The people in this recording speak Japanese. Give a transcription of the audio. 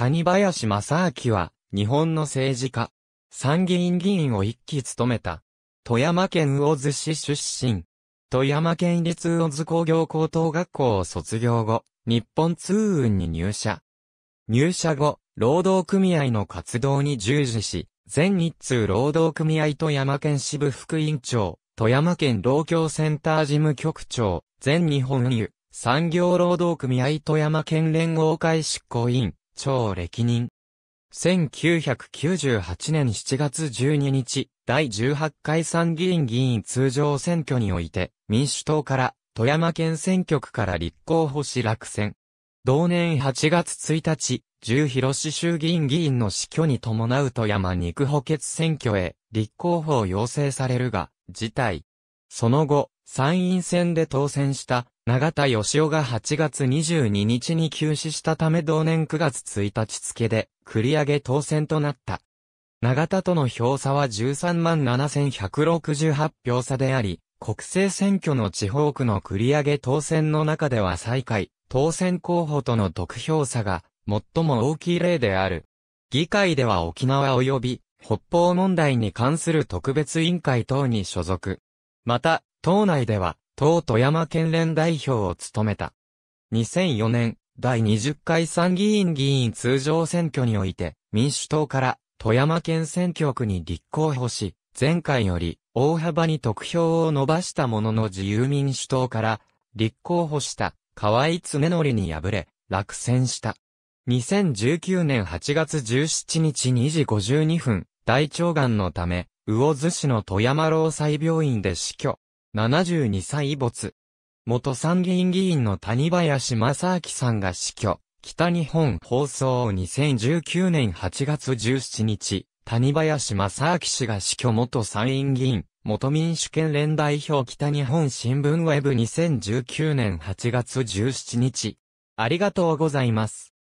谷林正明は、日本の政治家。参議院議員を一期務めた。富山県魚津市出身。富山県立魚津工業高等学校を卒業後、日本通運に入社。入社後、労働組合の活動に従事し、全日通労働組合富山県支部副委員長、富山県労協センター事務局長、全日本油、産業労働組合富山県連合会執行委員、長歴任。1998年7月12日、第18回参議院議員通常選挙において、民主党から富山県選挙区から立候補し落選。同年8月1日、重広市衆議院議員の死去に伴う富山肉補欠選挙へ立候補を要請されるが、辞退。その後、参院選で当選した永田義雄が8月22日に休止したため同年9月1日付で繰り上げ当選となった。永田との票差は13万7168票差であり、国政選挙の地方区の繰り上げ当選の中では最下位、当選候補との得票差が最も大きい例である。議会では沖縄及び北方問題に関する特別委員会等に所属。また、党内では、党富山県連代表を務めた。2004年、第20回参議院議員通常選挙において、民主党から富山県選挙区に立候補し、前回より大幅に得票を伸ばしたものの自由民主党から立候補した河合常則に敗れ、落選した。2019年8月17日2時52分、大腸がんのため、魚津市の富山労災病院で死去。72歳没。元参議院議員の谷林正明さんが死去。北日本放送2019年8月17日、谷林正明氏が死去元参院議員、元民主権連代表北日本新聞ウェブ2019年8月17日。ありがとうございます。